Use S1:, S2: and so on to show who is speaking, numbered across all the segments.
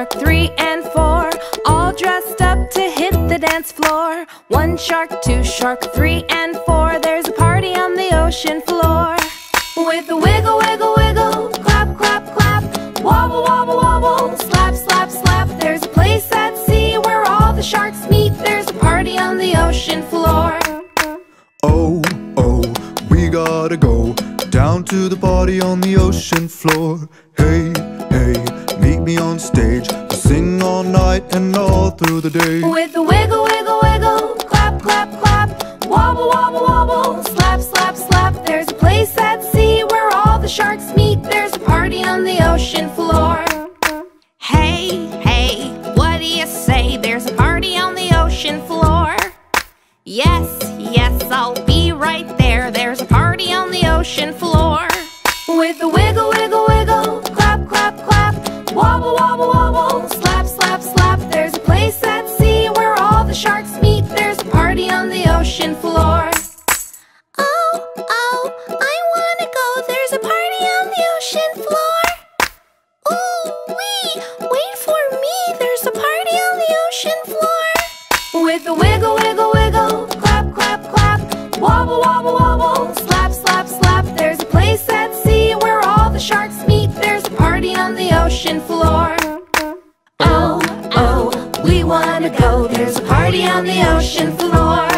S1: shark, three and four, all dressed up to hit the dance floor. One shark, two shark, three and four, there's a party on the ocean floor. With a wiggle, wiggle, wiggle, clap, clap, clap, wobble, wobble, wobble, slap, slap, slap. There's a place at sea where all the sharks meet, there's a party on the ocean floor.
S2: Oh, oh, we gotta go down to the party on the ocean floor. Hey, me on stage. I sing all night and all through the day.
S1: With a wiggle, wiggle, wiggle, clap, clap, clap, wobble, wobble, wobble, slap, slap, slap. There's a place at sea where all the sharks meet. There's a party on the ocean floor. Hey, hey, what do you say? There's a party on the ocean floor. Yes, yes, I'll be right there. There's a party on the ocean floor. With a wiggle, wiggle, kitchen floor. Oh, oh, we wanna go, there's a party on the ocean floor.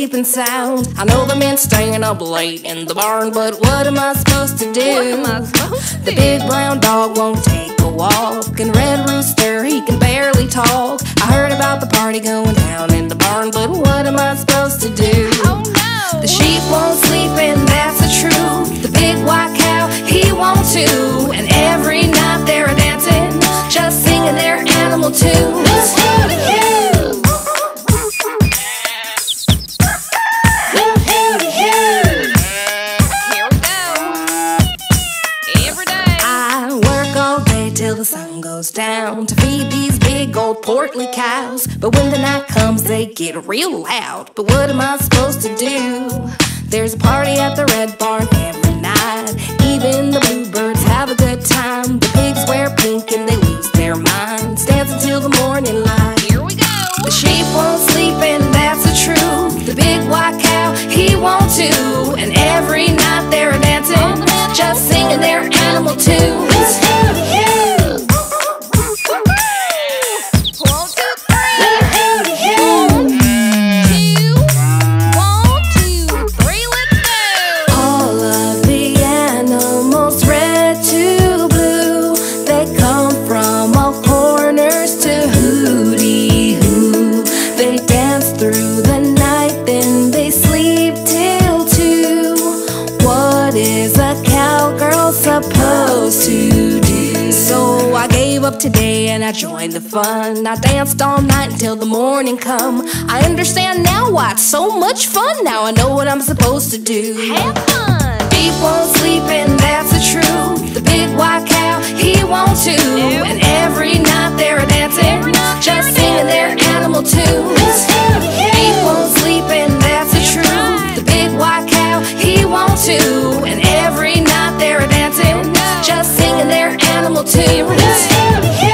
S1: sleeping sound. I know the man's staying up late in the barn, but what am I supposed to do? Supposed to the do? big brown dog won't take a walk, and Red Rooster, he can barely talk. I heard about the party going down in the barn, but what am I supposed to do?
S3: Oh, no.
S1: The sheep won't sleep, and that's the truth. The big white cow, he won't too, and every night they're dancing, just singing their animal tune. portly cows. But when the night comes, they get real loud. But what am I supposed to do? There's a party at the Red Barn every night. Even the bluebirds have a good time. The pigs wear pink and they lose their minds. Dance until the morning light.
S3: Here we go.
S1: The sheep won't sleep, and that's the truth. The big white cow, he won't too. And every night they're dancing, just singing their animal
S4: tune. fun. I danced all night until the morning come. I understand now why it's so much fun. Now I know what I'm supposed to do.
S5: Have fun.
S4: Deep won't sleep and that's the truth. The big white cow, he won't too. Nope. And every night they're dancing, every night just singing their animal tunes. Deep won't sleep and that's the truth. The big white cow, he won't too. And every night they're dancing, just singing their animal tunes.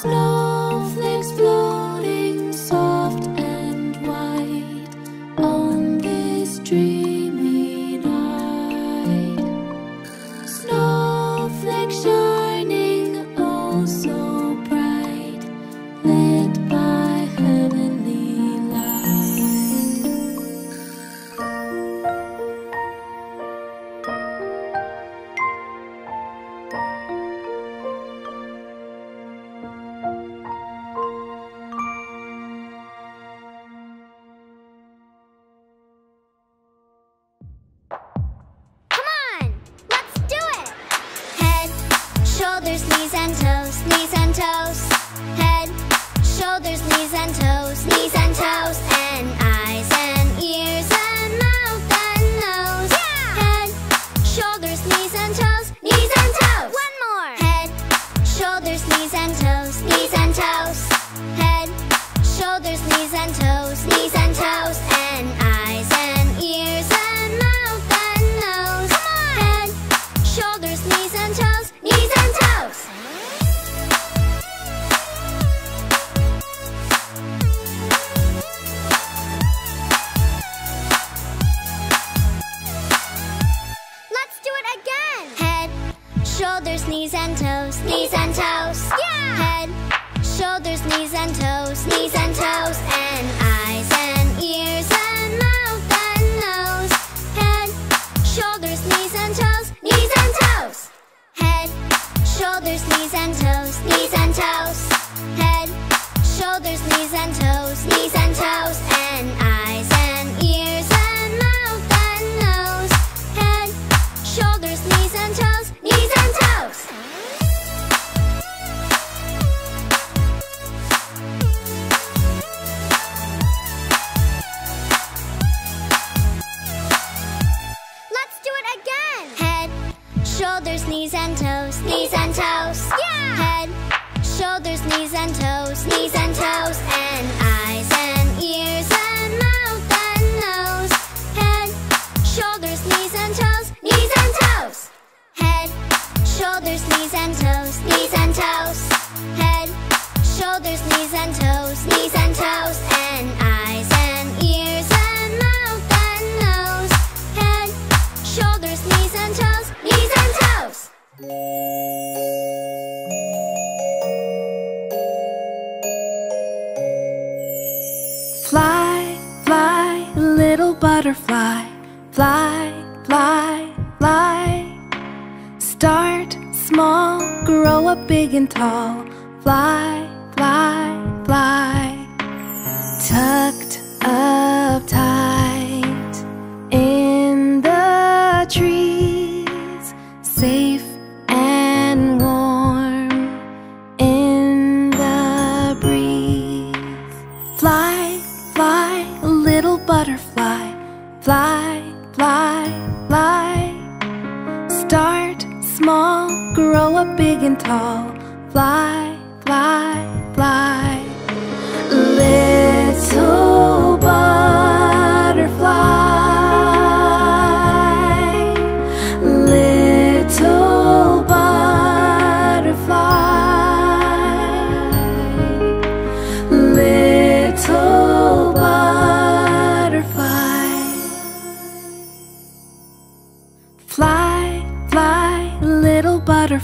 S4: snow.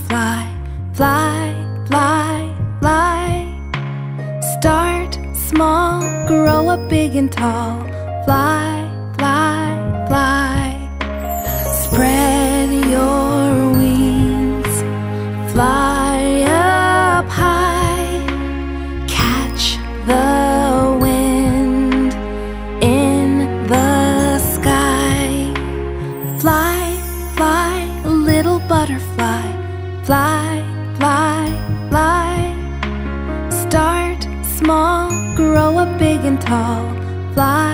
S1: Fly, Fly, fly, fly. Start small, grow up big and tall. Fly. tall fly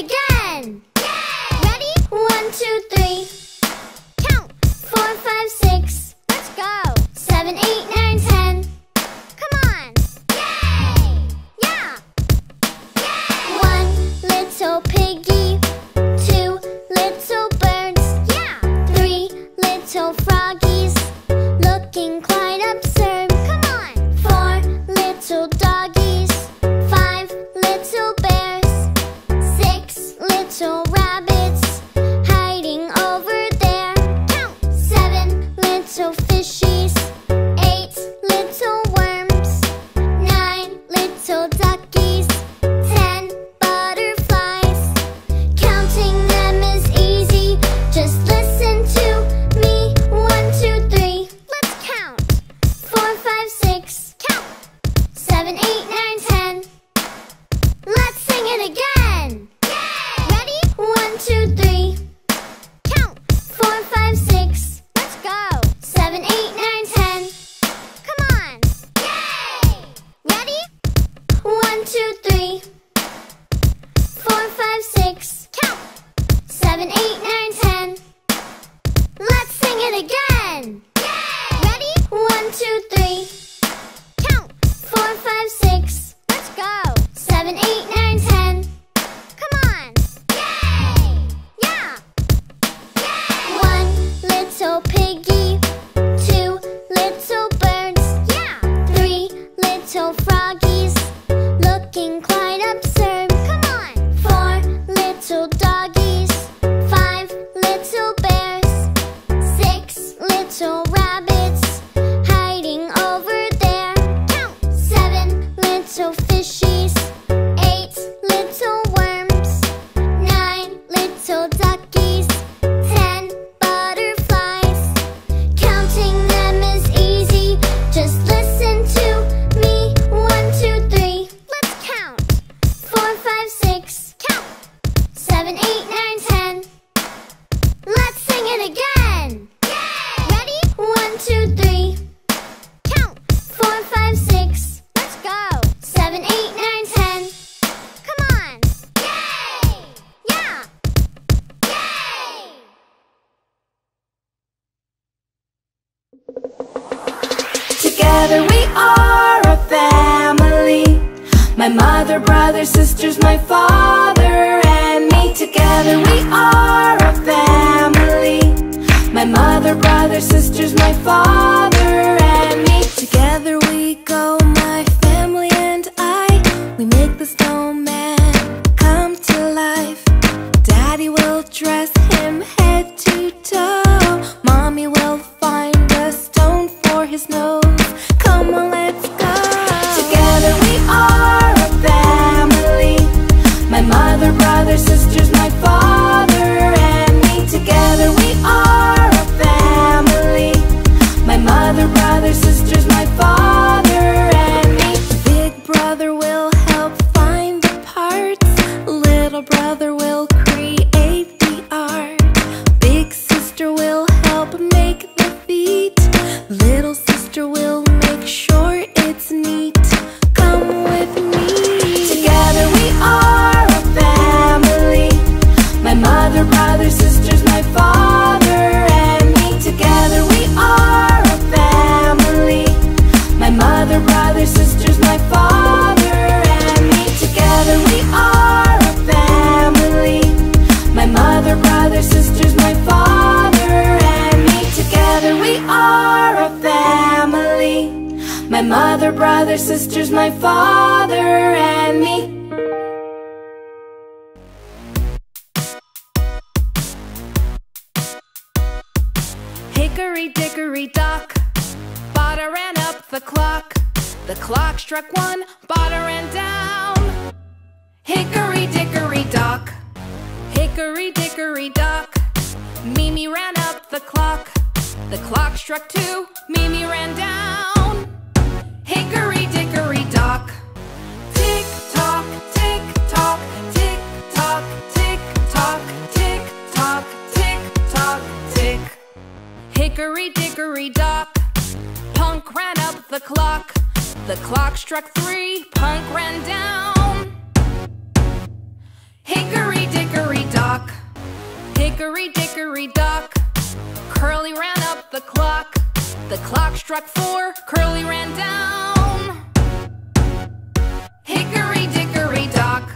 S4: again! Yay! Ready? One, two, three.
S1: Struck two, Mimi ran down. Hickory dickory dock. Tick tock, tick tock, tick tock, tick tock, tick tock, tick tock, tick. Hickory dickory dock. Punk ran up the clock. The clock struck three, Punk ran down. Hickory dickory dock. Hickory dickory dock. Curly ran up the clock. The clock struck four. Curly ran down. Hickory dickory dock.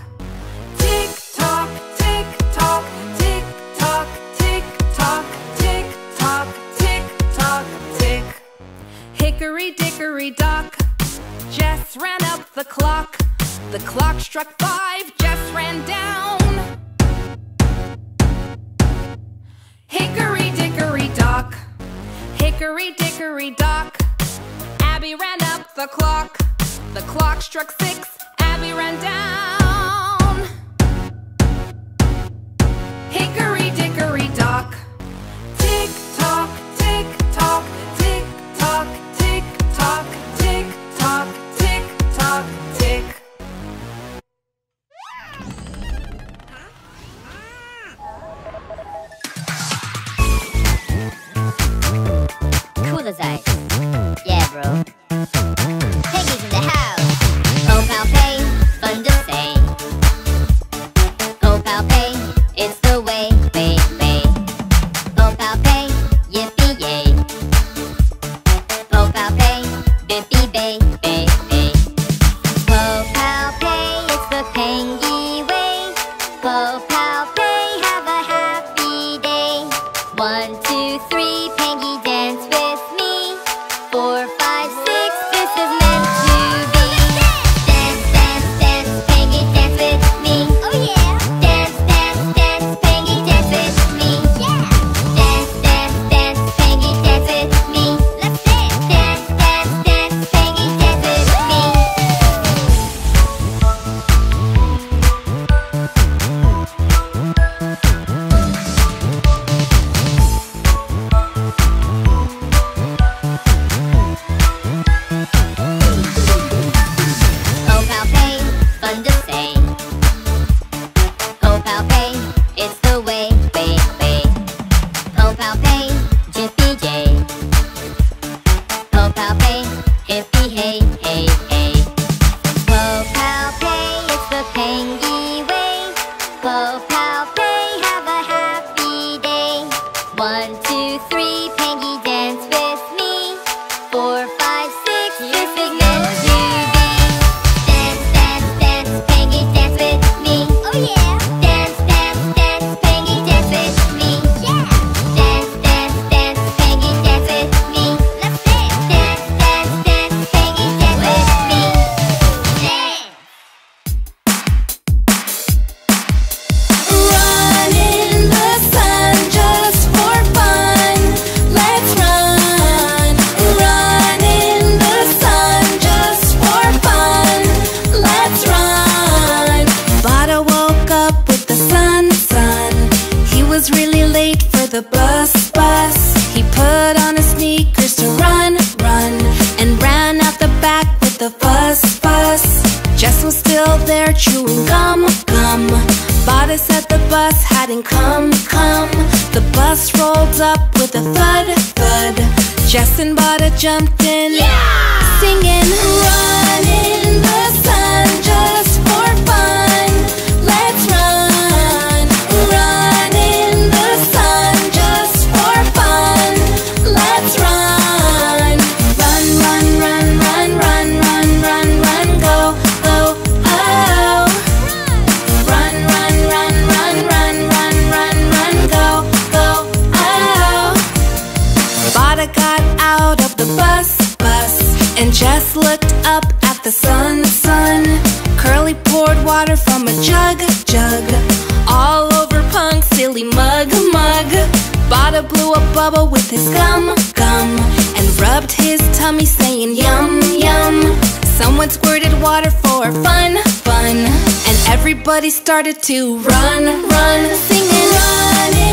S1: Tick tock, tick tock, tick tock, tick tock, tick tock, tick tock, tick. Hickory dickory dock. Jess ran up the clock. The clock struck five. Jess ran down. Hickory dickory dock, hickory dickory dock. Abby ran up the clock, the clock struck six, Abby ran down.
S6: with
S1: his gum, gum And rubbed his tummy saying yum, yum Someone squirted water for fun, fun And everybody started to run, run Singing run.